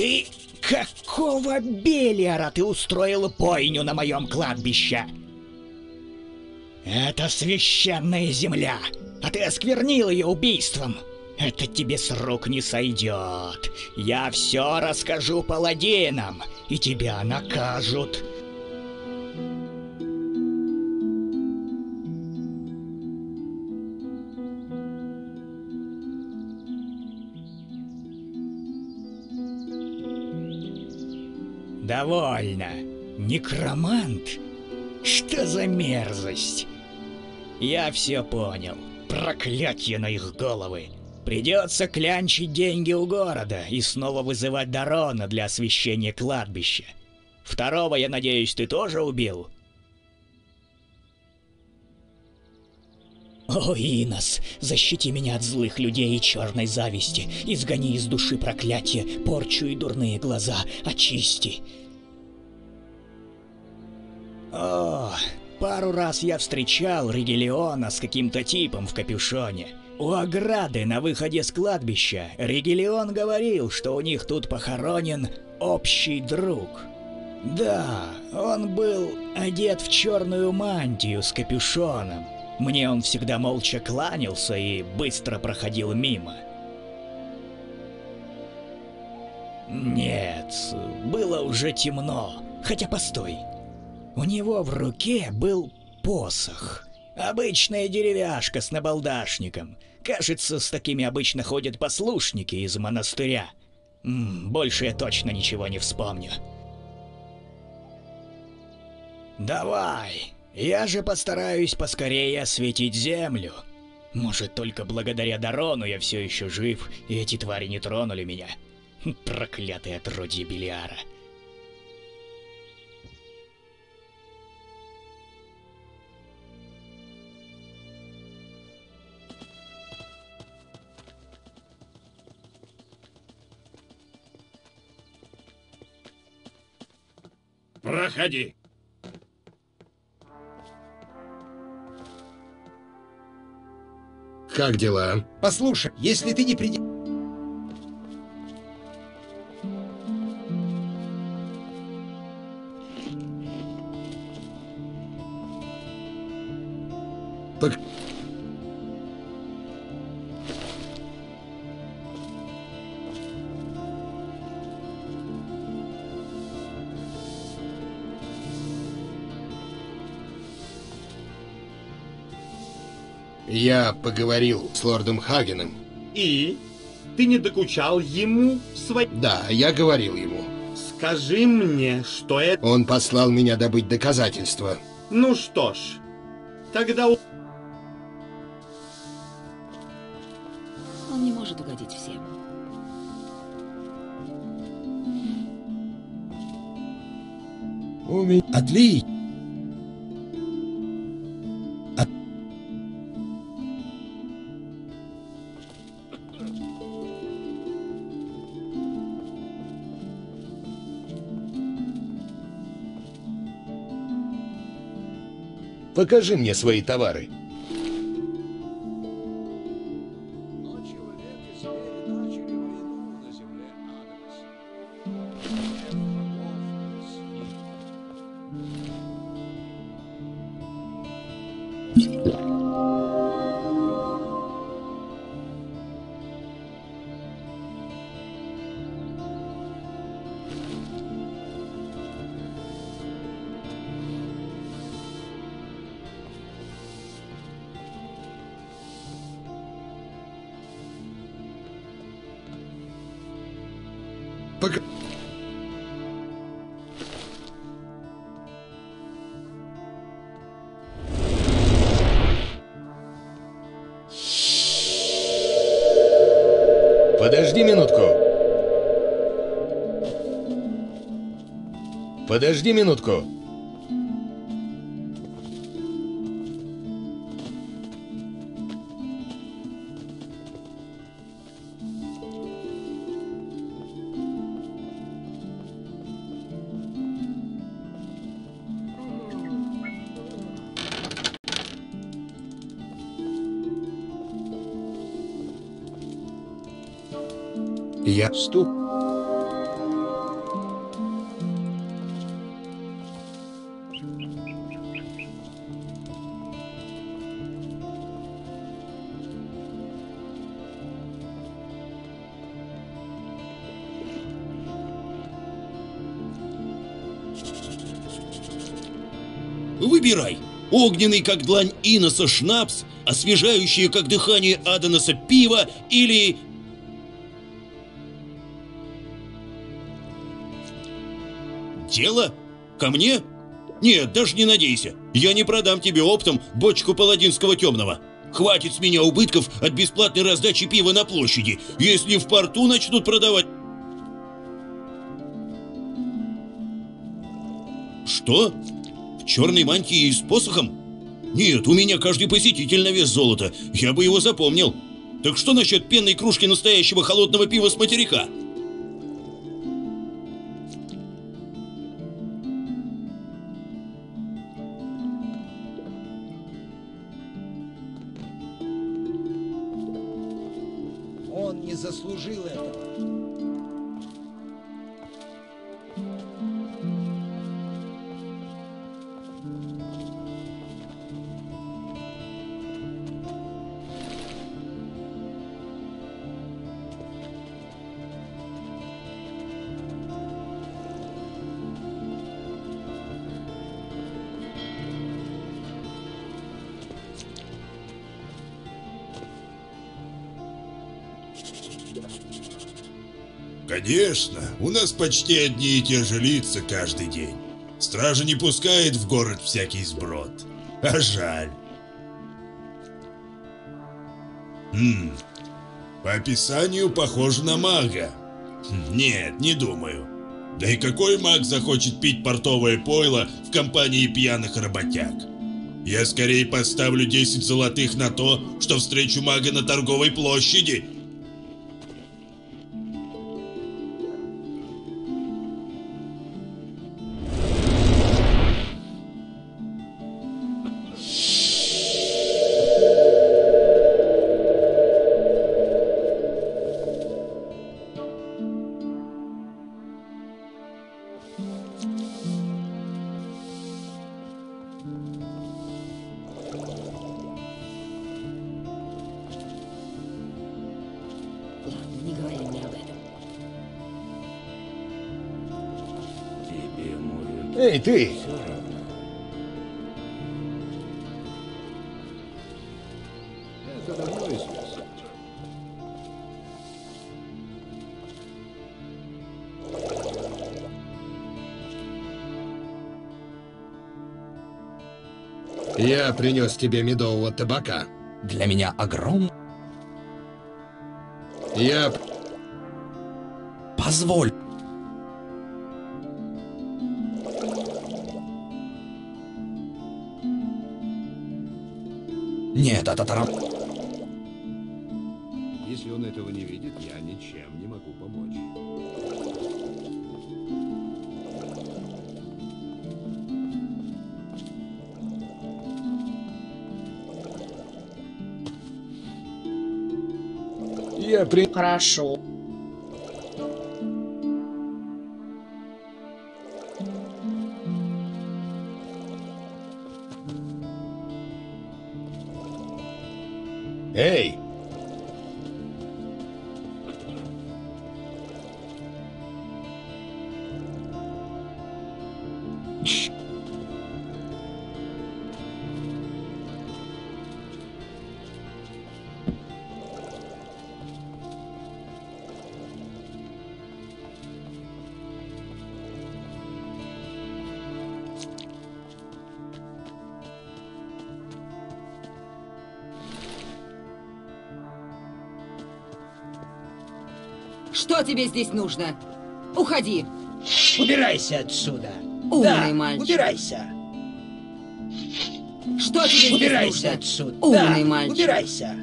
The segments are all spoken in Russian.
Ты какого Белиара ты устроил бойню на моем кладбище? Это священная земля, а ты осквернил ее убийством. Это тебе с рук не сойдет. Я все расскажу паладинам, и тебя накажут. Довольно. Некромант? Что за мерзость? Я все понял. Проклятье на их головы. Придется клянчить деньги у города и снова вызывать Дарона для освещения кладбища. Второго, я надеюсь, ты тоже убил? О, Инос, защити меня от злых людей и черной зависти. Изгони из души проклятие, порчу и дурные глаза. Очисти. О, пару раз я встречал Ригелиона с каким-то типом в капюшоне. У ограды на выходе с кладбища Ригелион говорил, что у них тут похоронен общий друг. Да, он был одет в черную мантию с капюшоном. Мне он всегда молча кланялся и быстро проходил мимо. Нет, было уже темно. Хотя постой. У него в руке был посох. Обычная деревяшка с набалдашником. Кажется, с такими обычно ходят послушники из монастыря. М -м, больше я точно ничего не вспомню. Давай, я же постараюсь поскорее осветить землю. Может, только благодаря Дарону я все еще жив, и эти твари не тронули меня. Проклятые отродье Белиара. Проходи. Как дела? Послушай, если ты не придешь... Так... Я поговорил с лордом Хагеном. И? Ты не докучал ему свой... Да, я говорил ему. Скажи мне, что это... Он послал меня добыть доказательства. Ну что ж, тогда... у- Он не может угодить всем. У меня... Отлично. Покажи мне свои товары. Пока... Подожди минутку. Подожди минутку. Я ступ. Выбирай. Огненный, как длань Иноса, шнапс, освежающий как дыхание Адонаса, пиво или Дело? Ко мне? Нет, даже не надейся. Я не продам тебе оптом бочку паладинского темного. Хватит с меня убытков от бесплатной раздачи пива на площади, если в порту начнут продавать... Что? В черной мантии и с посохом? Нет, у меня каждый посетитель на вес золота. Я бы его запомнил. Так что насчет пенной кружки настоящего холодного пива с материка? Конечно, у нас почти одни и те же лица каждый день. Стража не пускает в город всякий сброд. А жаль. Хм, по описанию похож на мага. Хм, Нет, не думаю. Да и какой маг захочет пить портовое пойло в компании пьяных работяг? Я скорее поставлю 10 золотых на то, что встречу мага на торговой площади, Эй, ты! Я принес тебе медового табака. Для меня огром... Я... Позволь. Нет, это тарам... Если он этого не видит, я ничем не могу помочь. Я при... Хорошо. Что тебе здесь нужно? Уходи. Убирайся отсюда. Умный да, мальчик. убирайся. Что тебе здесь Убирайся нужно? отсюда. Умный да, мальчик. убирайся.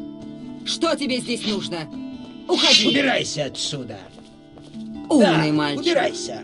Что тебе здесь нужно? Уходи. Убирайся отсюда. Умный да, мальчик. убирайся.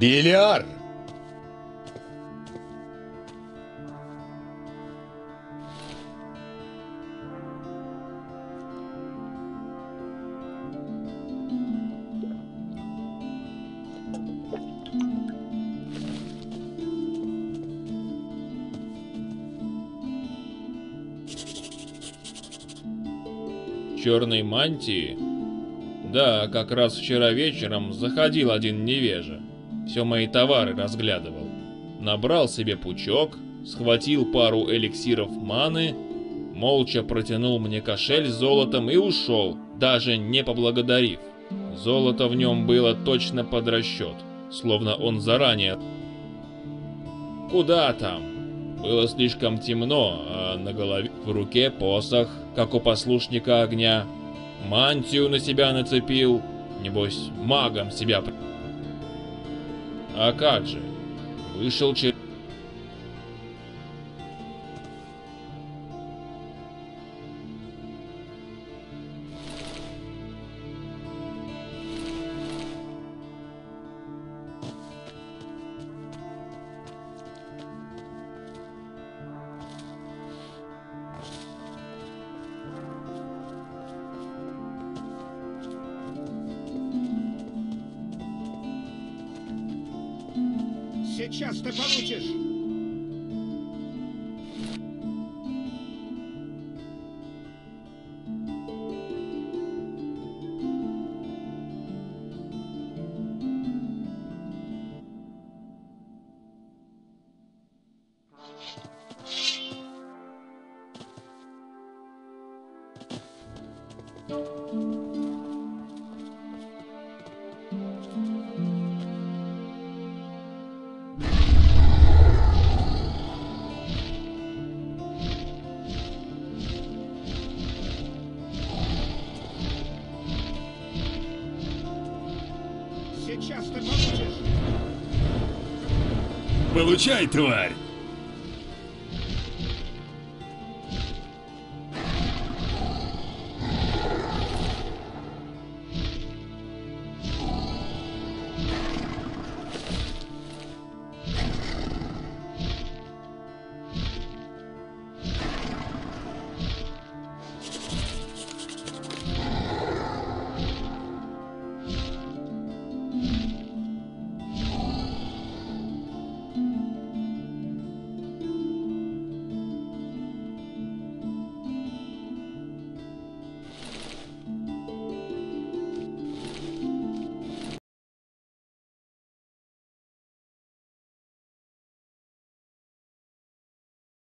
Dilyar! Черной мантии? Да, как раз вчера вечером заходил один невежа. Все мои товары разглядывал. Набрал себе пучок, схватил пару эликсиров маны, молча протянул мне кошель с золотом и ушел, даже не поблагодарив. Золото в нем было точно под расчет, словно он заранее... Куда там? Было слишком темно, а на голове в руке посох, как у послушника огня. Мантию на себя нацепил, небось магом себя... А как же? Вышел через... Сейчас ты получишь! Получай, тварь!